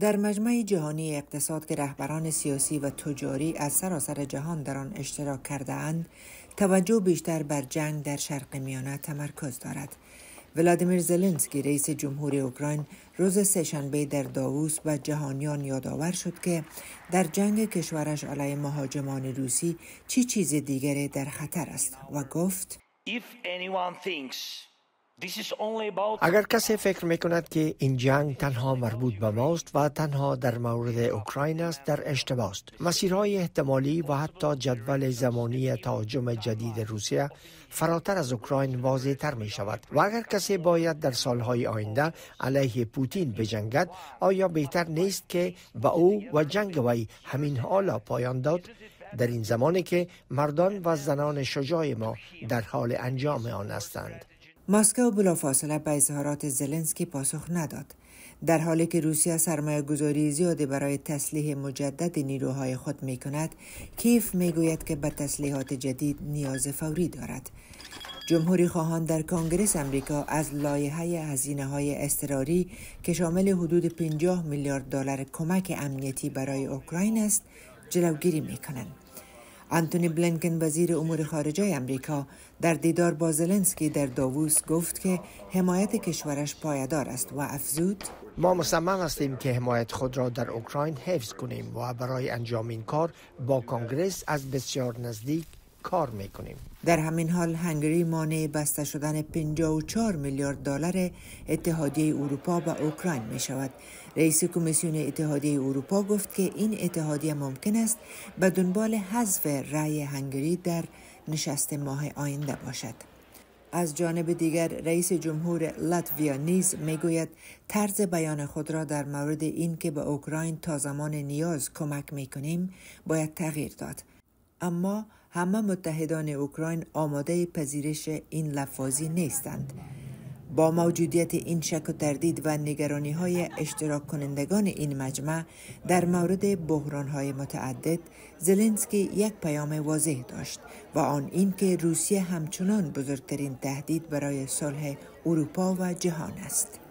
در مجمع جهانی اقتصاد که رهبران سیاسی و تجاری از سراسر جهان در آن اشتراک کرده اند، توجه بیشتر بر جنگ در شرق میانه تمرکز دارد. ولادیمیر زلنسکی رئیس جمهوری اوکراین روز سهشنبه در داووس و جهانیان یادآور شد که در جنگ کشورش علیه مهاجمان روسی چی چیز دیگری در خطر است و گفت اگر کسی فکر می کند که این جنگ تنها مربوط به ماست و تنها در مورد اوکراین است در اشتباه است. مسیرهای احتمالی و حتی جدول زمانی تهاجم جدید روسیه فراتر از اوکراین واضح تر می شود و اگر کسی باید در سالهای آینده علیه پوتین بجنگد آیا بهتر نیست که به او و جنگ وی همین حالا پایان داد؟ در این زمانی که مردان و زنان شجاع ما در حال انجام آن هستند. مسکو بلافاصله به اظهارات زلنسکی پاسخ نداد در حالی که روسیه سرمایه گذاری زیادی برای تسلیح مجدد نیروهای خود می کند کیف می گوید که به تسلیحات جدید نیاز فوری دارد جمهوری خواهان در کنگرس امریکا از لایحه هزینه های اضطراری که شامل حدود 50 میلیارد دلار کمک امنیتی برای اوکراین است جلوگیری می کنند. انتونی بلینکن وزیر امور خارجه امریکا در دیدار با زلنسکی در داووس گفت که حمایت کشورش پایدار است و افزود. ما مصمم هستیم که حمایت خود را در اوکراین حفظ کنیم و برای انجام این کار با کنگرس از بسیار نزدیک کار می کنیم. در همین حال هنگری مانع بسته شدن 54 میلیارد دلار اتحادیه اروپا به اوکراین می شود. رئیس کمیسیون اتحادیه اروپا گفت که این اتحادیه ممکن است به دنبال حذف رأی هنگری در نشست ماه آینده باشد. از جانب دیگر رئیس جمهور لاتویا نیز می‌گوید طرز بیان خود را در مورد اینکه به اوکراین تا زمان نیاز کمک می کنیم باید تغییر داد. اما همه متحدان اوکراین آماده پذیرش این لفاظی نیستند. با موجودیت این شک و تردید و نگرانی های اشتراک کنندگان این مجمع در مورد بحران های متعدد زلنسکی یک پیام واضح داشت و آن این که روسیه همچنان بزرگترین تهدید برای صلح اروپا و جهان است.